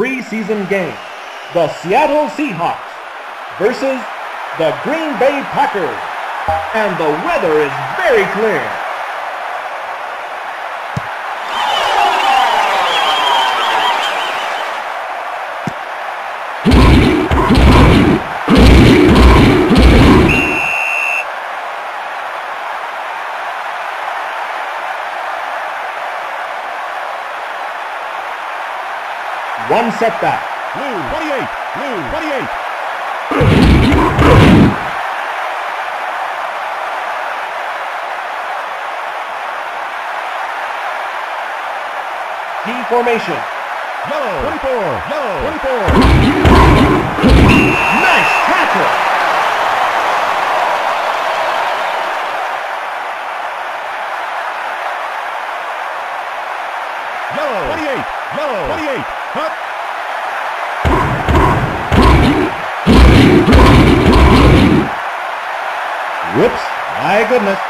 preseason game. The Seattle Seahawks versus the Green Bay Packers. And the weather is very clear. One setback. Blue 28. Blue 28. T formation. Yellow 24. Yellow 24. Nice tackle. Yellow 28. Yellow 28. Cut. Goodness.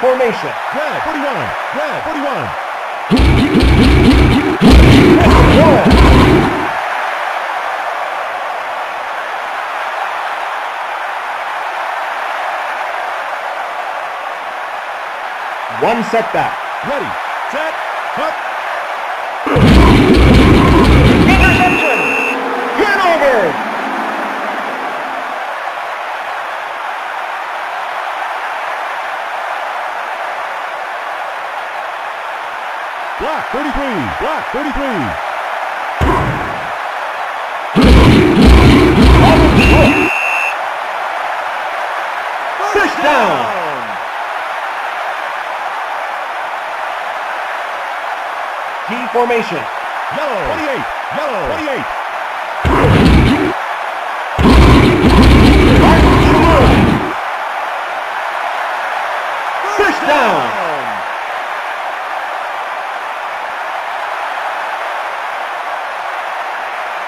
Formation. Red 41. Red 41. One setback. Ready. Set. Cut. Interception. Turnover. Block 33. Block 33. Formation. Yellow 28. Yellow 28. First down.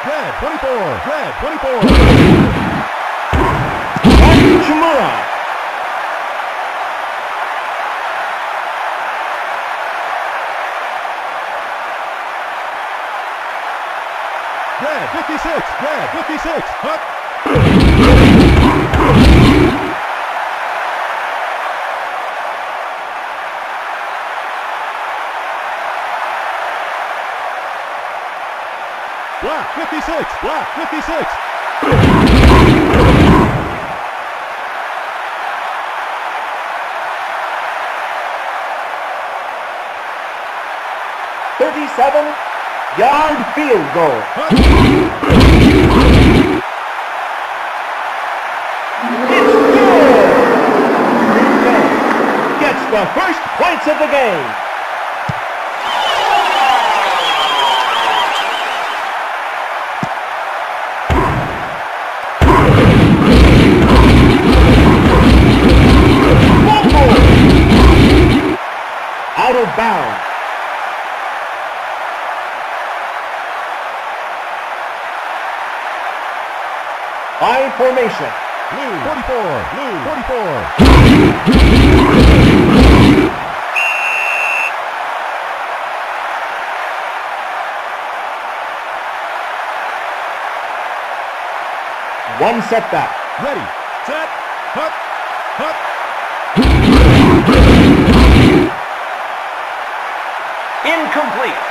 Red 24. Red 24. Chimura. Red 56. Red 56. Cut. Block 56. Block 56. Thirty-seven yard field goal. It's good. Gets the first points of the game. I formation. Blue 44. Blue 44. One setback. Ready. Set. Cut. Cut. Incomplete.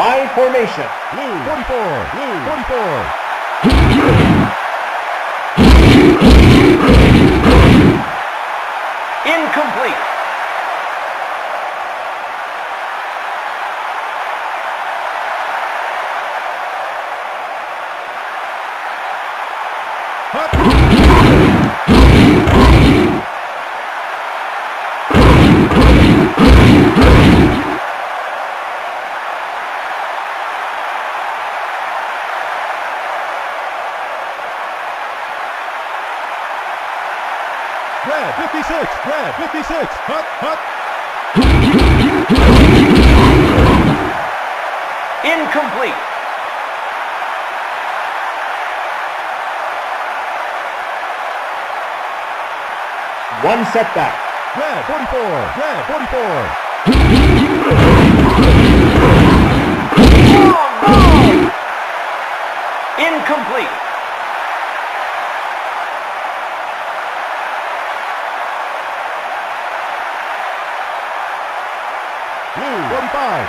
I formation. Blue 44. Blue 44. Setback. Red 44. Red 44. Long ball. Incomplete. Blue 45.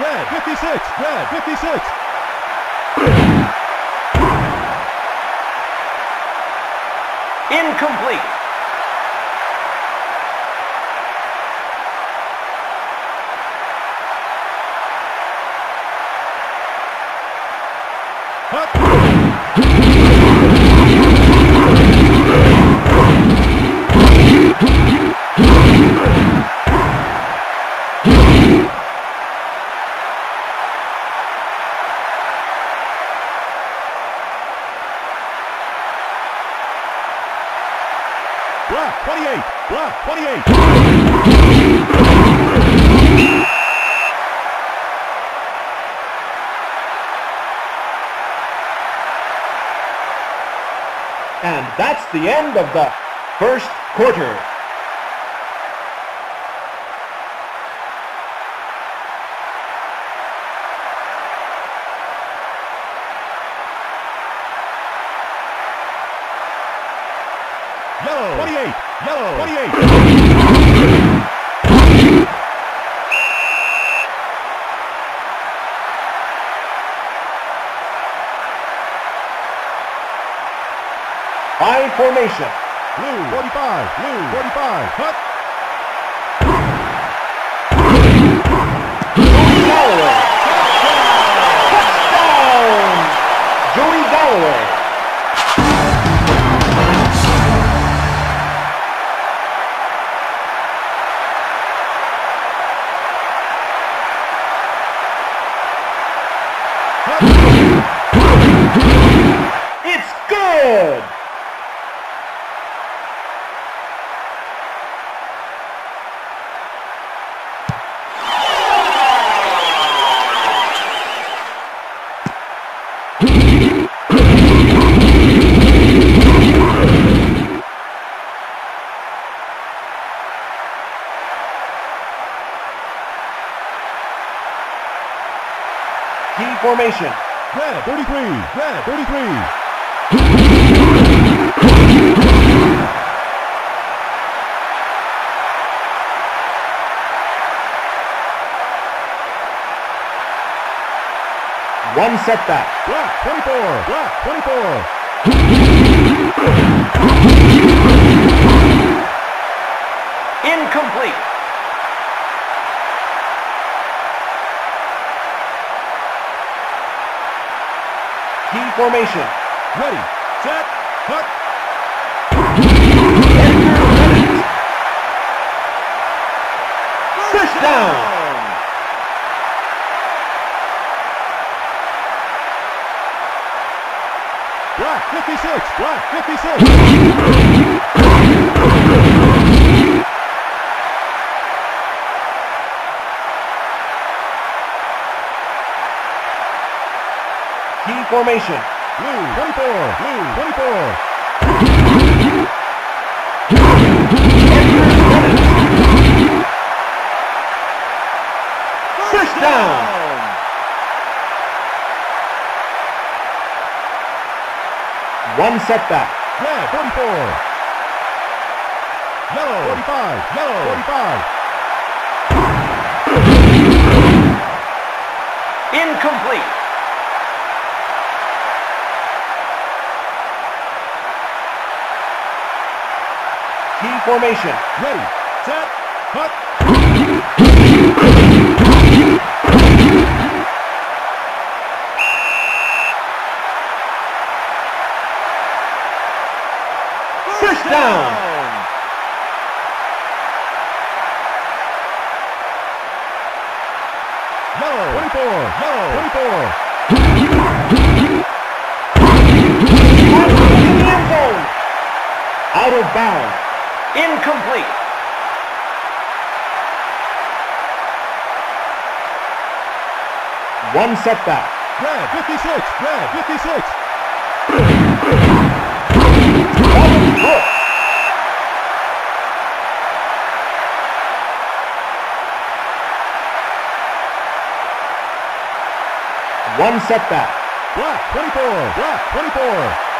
Red 56. Red 56. Incomplete. Hut. Black 28. Black 28. And that's the end of the first quarter. Formation. Red 33. Red 33. One setback. Black 24. Black 24. Incomplete. Key formation. Ready. Set. First down. Black 56. Black 56. Formation. Blue 24. Blue 24. First down. One setback. Red 44. Yellow 45. Yellow 45. Incomplete. Formation. Ready. Set. Hut. First down. Yellow 24. Yellow 24. In the end zone. Out of bounds. Incomplete. One setback. Red 56. Red 56. One setback. Black 24. Black 24.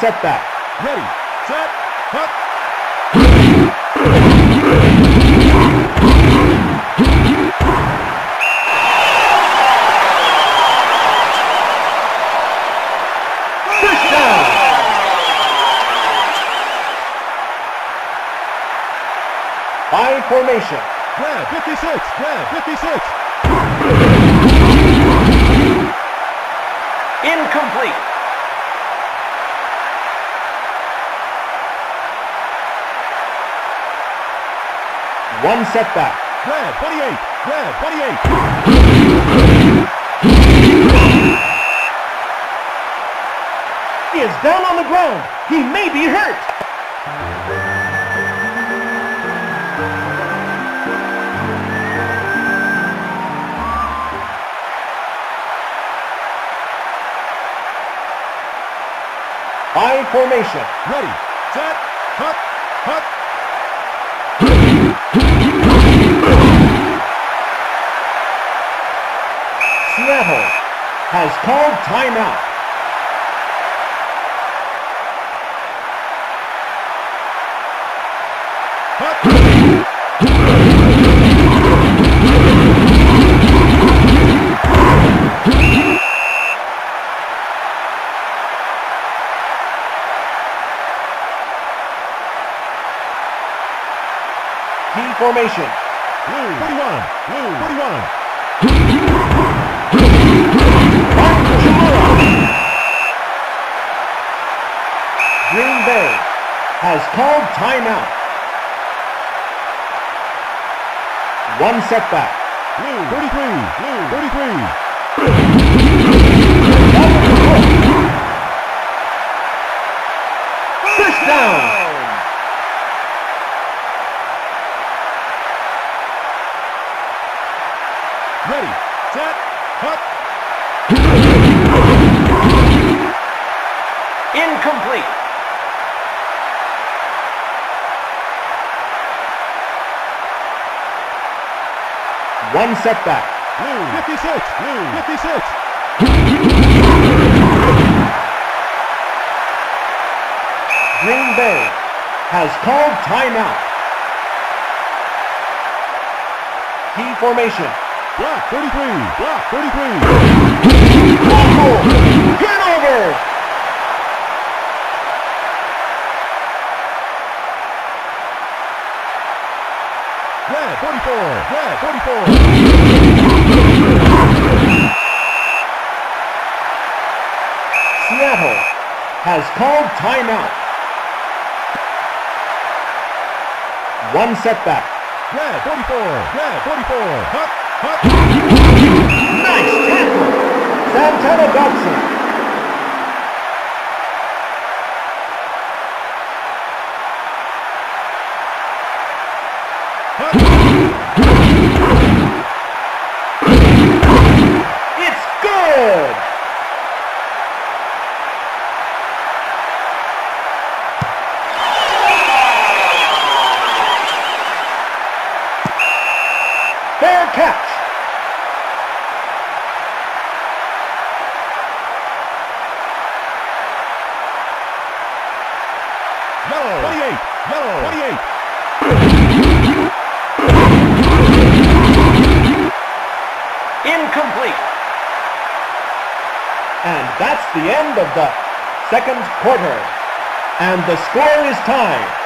Setback. Ready. Set. Hut. First down. Formation. Red 56. Red 56. Incomplete. One setback. Red 28. Red 28. He is down on the ground. He may be hurt. Fine formation. Ready. Set. Hut. Hut. Has called timeout. Formation. Blue 41. Blue 41. Has called timeout. One setback. Blue 33. Blue 33. First. Ready. Set. Hut. Incomplete. One setback. Blue 56. Blue 56. Green Bay has called timeout. Key formation. Black 33. Black 33. Fumble. Turnover. Red 44. Red 44. Seattle has called timeout. One setback. Red 44. Red 44. Hut. Hut. Nice tackle. Santana Dotson. It's good. Catch. Yellow. 28. Yellow. 28. Incomplete. And that's the end of the second quarter. And the score is tied.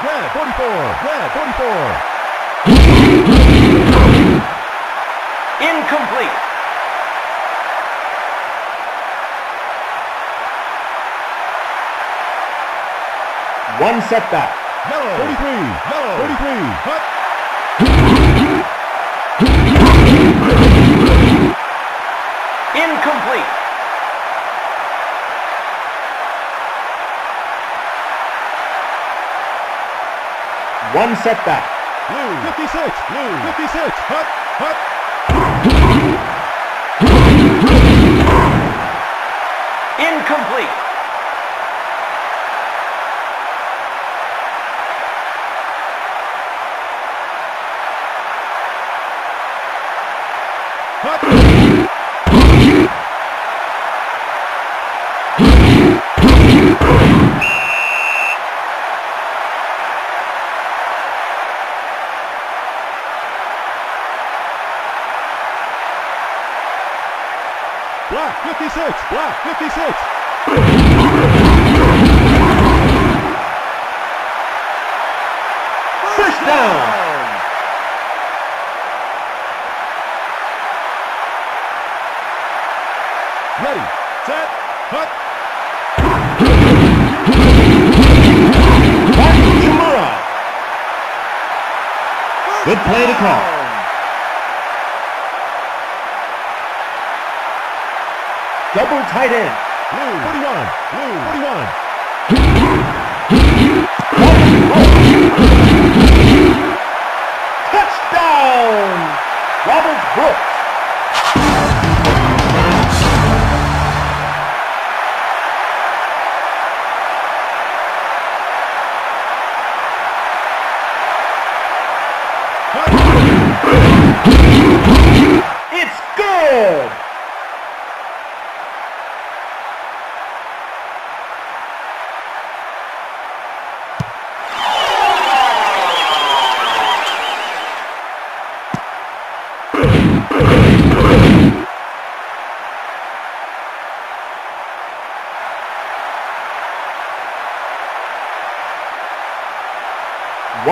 Red 44. Red 44. Incomplete. One setback. Yellow. 33. Yellow. 33. Hut. One setback. Blue. 56. Blue. 56. Hut. Hut. Incomplete. Black 56. Black 56. First down. Ready. Set. Hut. Back to Shimura. Good play to call. Double tight end.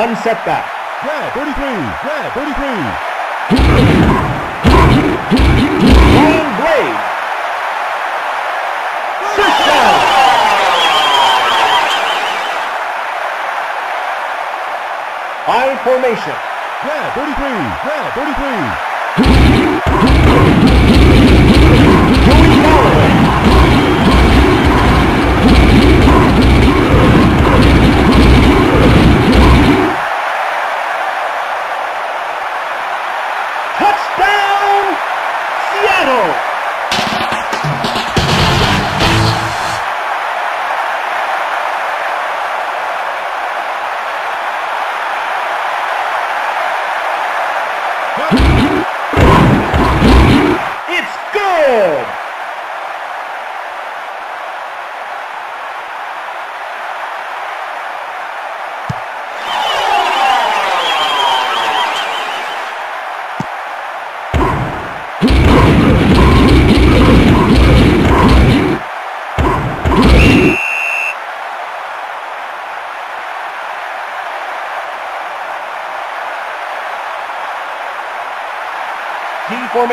One setback. Red 33. Red 33. Brian Blades. First down. I formation. Red 33. Red 33.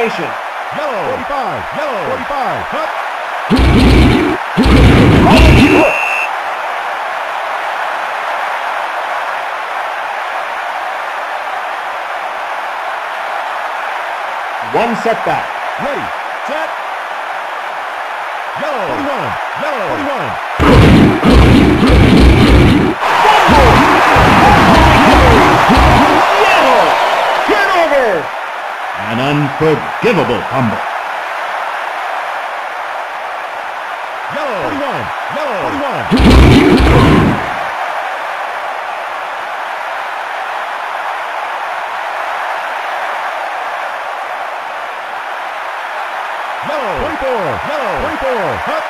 Formation. Yellow. 45. Yellow. 45. Hut. One setback. Unforgivable fumble. Yellow. 41. Yellow. 41. Yellow. 24. Yellow. 24. Hut.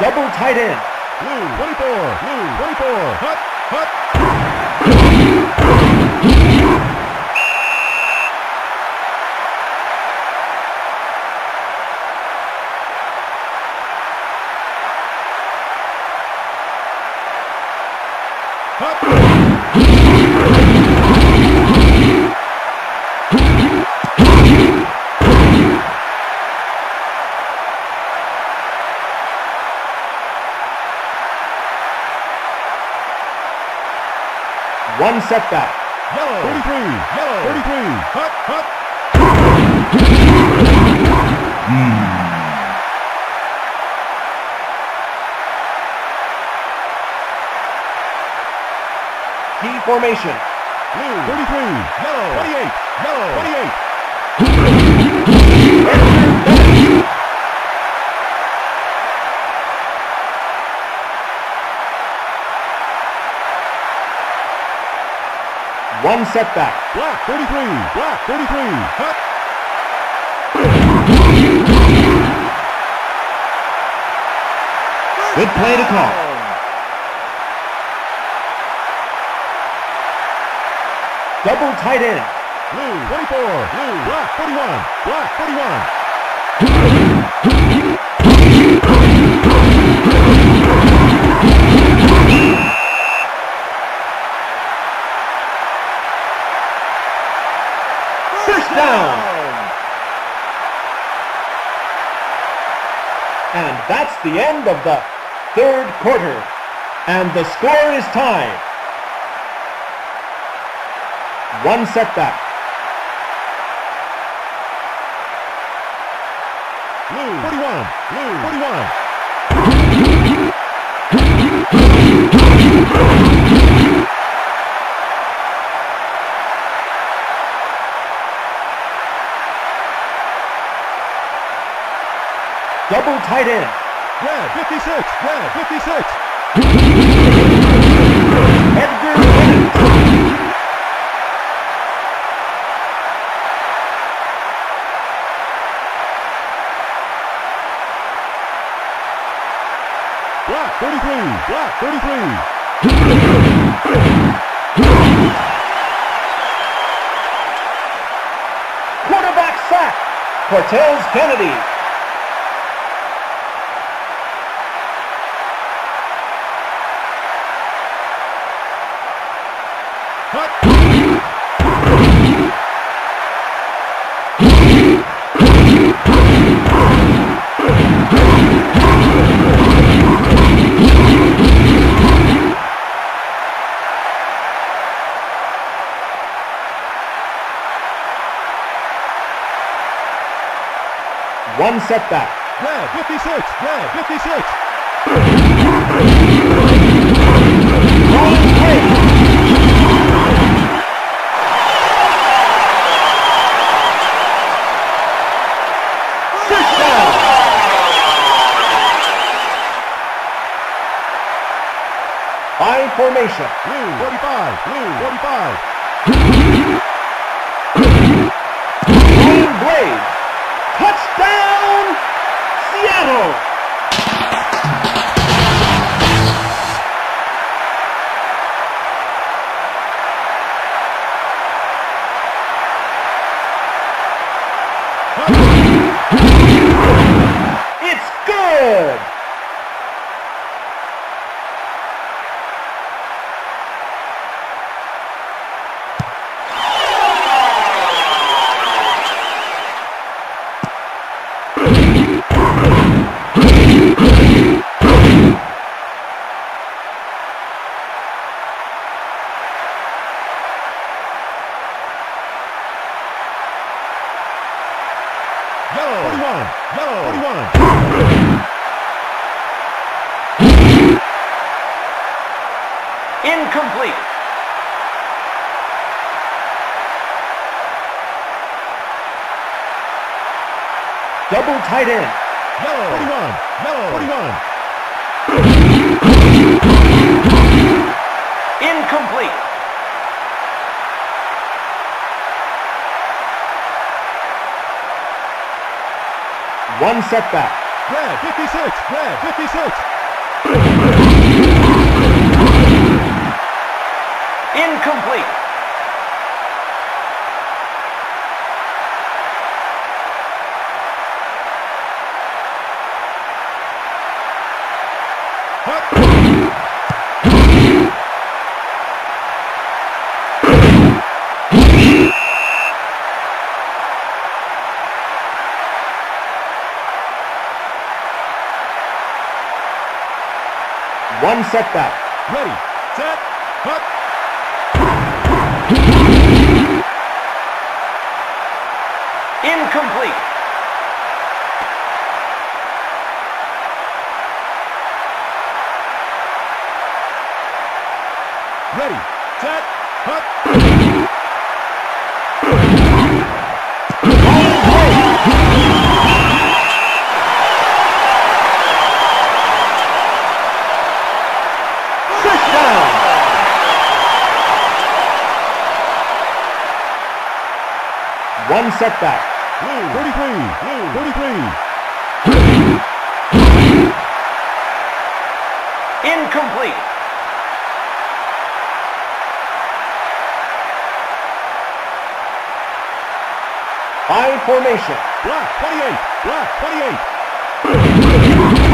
Double tight end. Blue. 24. Blue. 24. Hut. Hut. One setback. Yellow. 33. Yellow. 33. Hut. Hut. Hmm. Key formation. Blue. 33. Yellow. 28. Yellow. 28. One setback. Black. 33. Black. 33. Hut. Good play to call. Double tight end. Blue. 24. Blue. Black. 41. Black. 41. First down. And that's the end of the third quarter. And the score is tied. One setback. Blue. 41. Blue. Tight end. Red. 56. Red. 56. Edgar. Black. 33. Black. 33. Quarterback sack. Cortez Kennedy. One setback. Red. 56. Red. 56. Ron Craig. First down. I formation. Blue. 45. Blue. 45. Incomplete. One setback. Red 56. Red 56. Incomplete. One setback. Ready. Setback. Blue 33. Blue 33. Incomplete. I formation. Black 28. Black 28.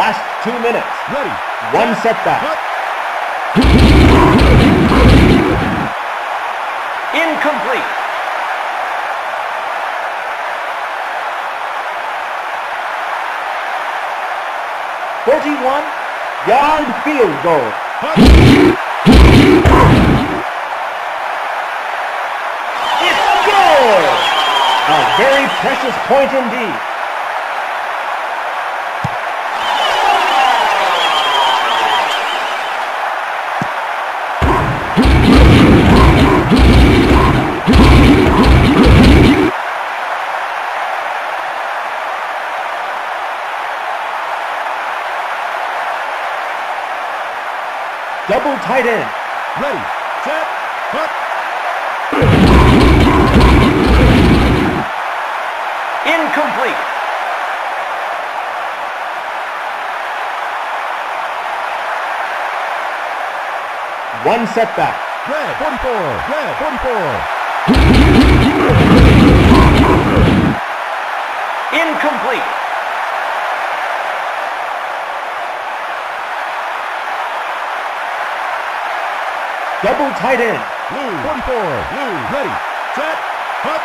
Last two minutes. Ready. One setback. Incomplete. Forty-one yard field goal. It's good! A very precious point indeed. One setback. Red 44. Red 44. Incomplete. Double tight end. Blue 44. Blue. Ready. Set. Hut.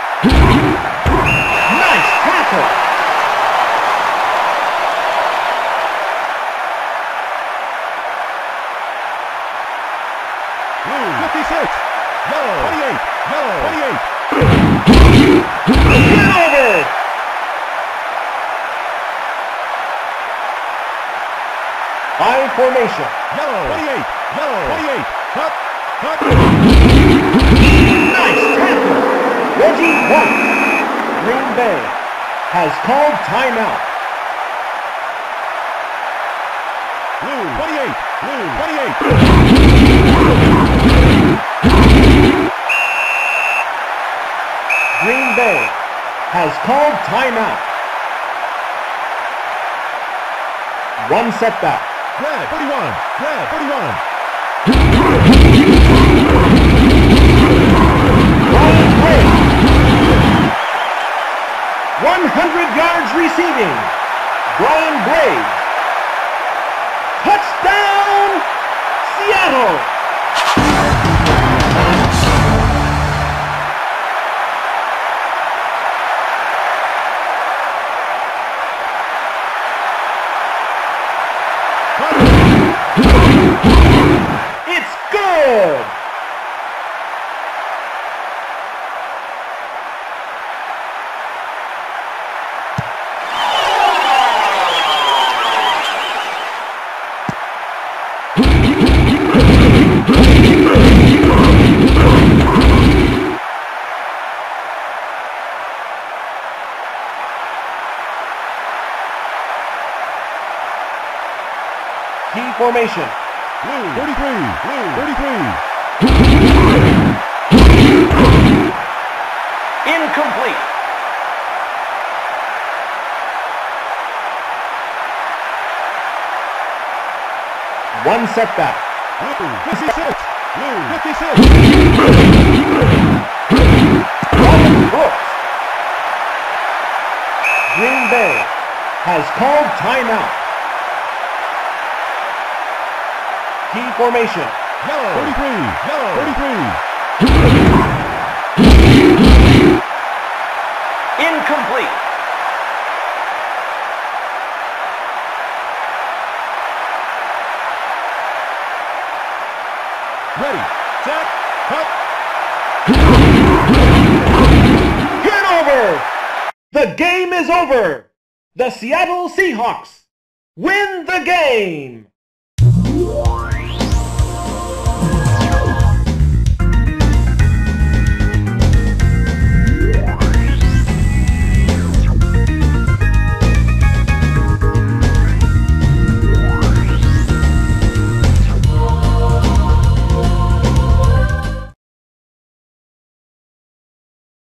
Nice tackle. Blue 56. Yellow 28. Yellow 28. Delivered. I formation. Yellow 28. Yellow 28. Hut. Hut. Nice tackle. Reggie White. Green Bay has called timeout. Blue 28. Blue 28. Green Bay has called timeout. One setback. Red 41. Red 41. Brian Gray. 100 yards receiving. Brian Gray. Touchdown, formation. Blue 33. Blue 33. Incomplete. One setback. Blue 56. Blue 56. Robert Brooks. Green Bay has called timeout. Key formation. Yellow 33. Yellow 33. Incomplete. Ready. Set. Cut. Hit over! The game is over! The Seattle Seahawks win the game!